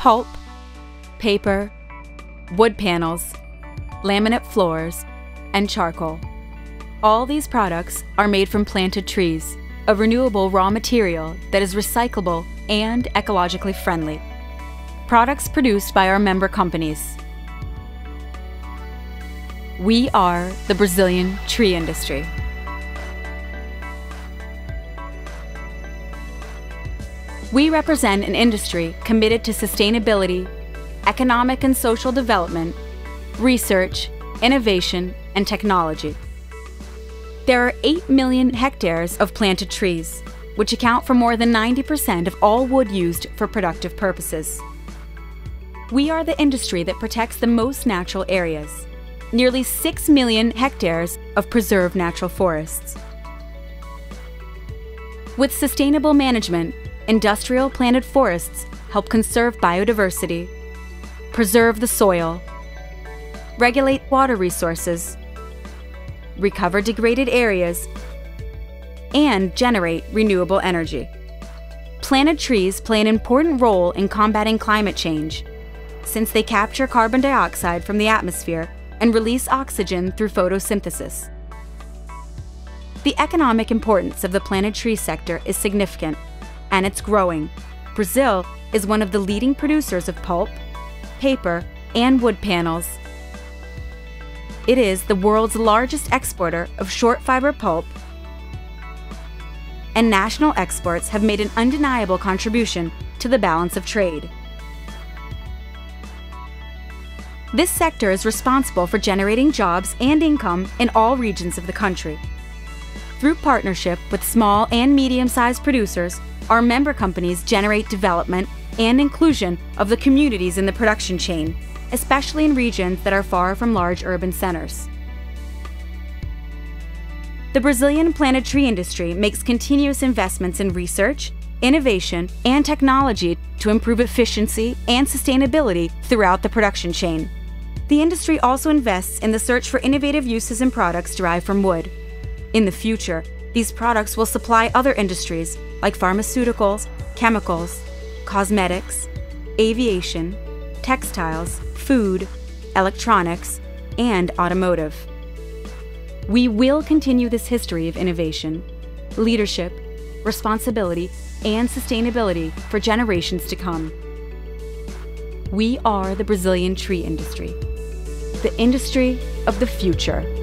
pulp, paper, wood panels, laminate floors, and charcoal. All these products are made from planted trees, a renewable raw material that is recyclable and ecologically friendly. Products produced by our member companies. We are the Brazilian tree industry. We represent an industry committed to sustainability, economic and social development, research, innovation, and technology. There are 8 million hectares of planted trees, which account for more than 90% of all wood used for productive purposes. We are the industry that protects the most natural areas, nearly 6 million hectares of preserved natural forests. With sustainable management, industrial planted forests help conserve biodiversity, preserve the soil, regulate water resources, recover degraded areas, and generate renewable energy. Planted trees play an important role in combating climate change, since they capture carbon dioxide from the atmosphere and release oxygen through photosynthesis. The economic importance of the planted tree sector is significant and it's growing. Brazil is one of the leading producers of pulp, paper, and wood panels. It is the world's largest exporter of short fiber pulp, and national exports have made an undeniable contribution to the balance of trade. This sector is responsible for generating jobs and income in all regions of the country. Through partnership with small and medium sized producers, our member companies generate development and inclusion of the communities in the production chain, especially in regions that are far from large urban centers. The Brazilian planted tree industry makes continuous investments in research, innovation, and technology to improve efficiency and sustainability throughout the production chain. The industry also invests in the search for innovative uses and products derived from wood. In the future, these products will supply other industries like pharmaceuticals, chemicals, cosmetics, aviation, textiles, food, electronics, and automotive. We will continue this history of innovation, leadership, responsibility, and sustainability for generations to come. We are the Brazilian tree industry, the industry of the future.